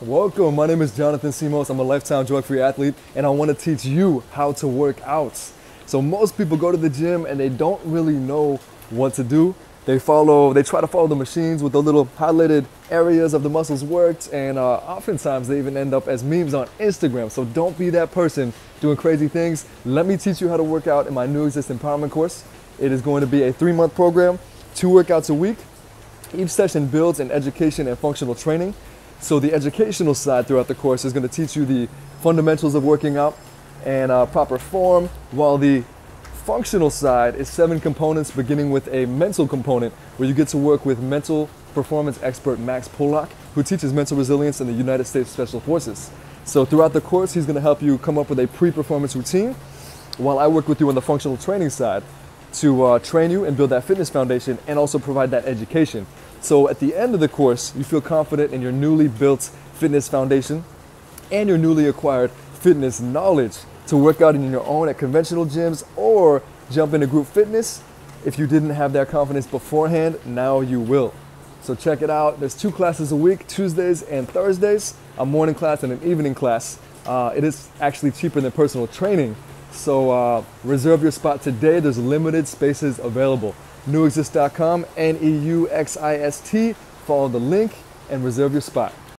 Welcome. My name is Jonathan Simos. I'm a lifetime drug free athlete, and I want to teach you how to work out. So, most people go to the gym and they don't really know what to do. They follow, they try to follow the machines with the little highlighted areas of the muscles worked, and uh, oftentimes they even end up as memes on Instagram. So, don't be that person doing crazy things. Let me teach you how to work out in my Neuxist Empowerment course. It is going to be a three month program, two workouts a week. Each session builds in education and functional training. So the educational side throughout the course is going to teach you the fundamentals of working out and uh, proper form, while the functional side is seven components, beginning with a mental component where you get to work with mental performance expert Max Polak, who teaches mental resilience in the United States Special Forces. So throughout the course, he's going to help you come up with a pre-performance routine, while I work with you on the functional training side to uh, train you and build that fitness foundation and also provide that education. So at the end of the course, you feel confident in your newly built fitness foundation and your newly acquired fitness knowledge to work out in your own at conventional gyms or jump into group fitness. If you didn't have that confidence beforehand, now you will. So check it out. There's two classes a week, Tuesdays and Thursdays, a morning class and an evening class. Uh, it is actually cheaper than personal training. So uh, reserve your spot today. There's limited spaces available neuxist.com, N E U X I S T. Follow the link and reserve your spot.